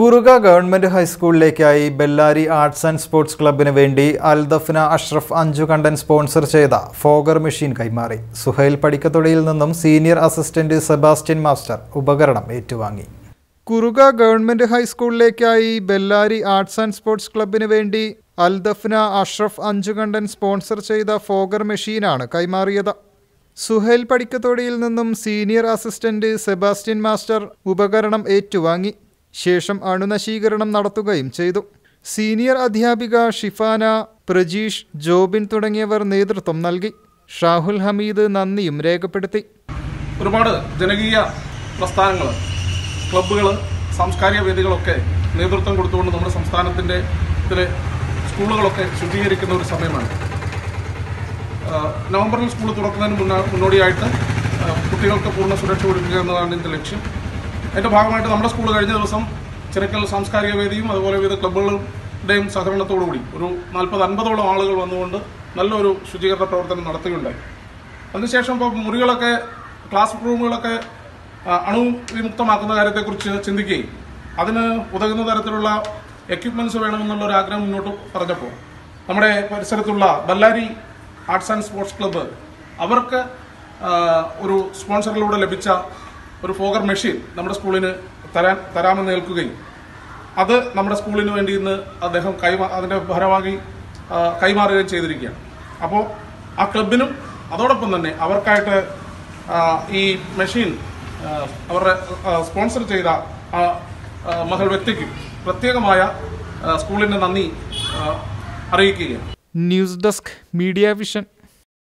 Kuruka government ഹൈസ്കൂളിലേക്കായി Bellary arts and sports ക്ലബിന് വേണ്ടി അൽദഫ്ന അഷ്റഫ് അഞ്ചു കണ്ടൻ സ്പോൺസർ ചെയ്ത ഫോഗർ മെഷീൻ കൈമാറി. സുഹൈൽ പടിക്കത്തൊടിയിൽ നിന്നും സീനിയർ അസിസ്റ്റന്റ് സെബാസ്റ്റ്യൻ മാസ്റ്റർ ഉപകരണം ഏറ്റുവാങ്ങി. കുറുക ഗവൺമെന്റ് ഹൈസ്കൂളിലേക്കായി ബെല്ലാരി ആർട്സ് ആൻഡ് സ്പോർട്സ് ക്ലബിന് വേണ്ടി അൽദഫ്ന അഷ്റഫ് അഞ്ചുകണ്ടൻ സ്പോൺസർ ചെയ്ത ഫോഗർ മെഷീനാണ് കൈമാറിയത്. സുഹൈൽ പടിക്കത്തോടിയിൽ നിന്നും സീനിയർ അസിസ്റ്റന്റ് സെബാസ്റ്റ്യൻ മാസ്റ്റർ ഉപകരണം ഏറ്റുവാങ്ങി. ശേഷം അണുനശീകരണം നടത്തുകയും ചെയ്തു. സീനിയർ അധ്യാപിക ഷിഫാന പ്രജീഷ് ജോബിൻ തുടങ്ങിയവർ നേതൃത്വം നൽകി. ഷാഹുൽ ഹമീദ് നന്ദിയും രേഖപ്പെടുത്തി. ഒരുപാട് ജനകീയ പ്രസ്ഥാനങ്ങൾ ക്ലബ്ബുകൾ സാംസ്കാരിക വേദികളൊക്കെ നേതൃത്വം കൊടുത്തുകൊണ്ട് നമ്മുടെ സംസ്ഥാനത്തിന്റെ ഇതിലെ സ്കൂളുകളൊക്കെ ശുദ്ധീകരിക്കുന്ന ഒരു സമയമാണ്. നവംബറിൽ സ്കൂൾ തുറക്കുന്നതിന് മുന്ന മുന്നോടിയായിട്ട് കുട്ടികൾക്ക് പൂർണ സുരക്ഷ കൊടുക്കുക എന്നതാണ് ഇതിന്റെ ലക്ഷ്യം. അതിന്റെ ഭാഗമായിട്ട് നമ്മുടെ സ്കൂൾ കഴിഞ്ഞ ദിവസം ചിറക്കൽ സാംസ്കാരിക വേദിയും അതുപോലെ വിവിധ ക്ലബ്ബുകളുടെയും സഹകരണത്തോടുകൂടി ഒരു നാൽപ്പത് അൻപതോളം ആളുകൾ വന്നുകൊണ്ട് നല്ലൊരു ശുചീകരണ പ്രവർത്തനം നടത്തുകയുണ്ടായി. അതിനുശേഷം ഇപ്പോൾ മുറികളൊക്കെ ക്ലാസ് റൂമുകളൊക്കെ അണു അണുവിമുക്തമാക്കുന്ന കാര്യത്തെക്കുറിച്ച് ചിന്തിക്കുകയും അതിന് ഉതകുന്ന തരത്തിലുള്ള എക്യുപ്മെന്റ്സ് വേണമെന്നുള്ള ഒരു ആഗ്രഹം മുന്നോട്ട് പറഞ്ഞപ്പോൾ നമ്മുടെ പരിസരത്തുള്ള Ballari arts and sports club അവർക്ക് ഒരു സ്പോൺസറിലൂടെ ലഭിച്ച ഒരു ഫോഗർ മെഷീൻ നമ്മുടെ സ്കൂളിന് തരാൻ തരാമെന്ന് ഏൽക്കുകയും. അത് നമ്മുടെ സ്കൂളിന് വേണ്ടി ഇന്ന് അദ്ദേഹം കൈമാ അതിന്റെ ഭാരവാഹി കൈമാറുകയും ചെയ്തിരിക്കുകയാണ്. അപ്പോൾ ആ ക്ലബിനും അതോടൊപ്പം തന്നെ അവർക്കായിട്ട് ഈ മെഷീൻ അവരുടെ സ്പോൺസർ ചെയ്ത മഹൽ വ്യക്തിക്കും പ്രത്യേകമായ സ്കൂളിന്റെ നന്ദി അറിയിക്കുകയാണ്. News desk media vision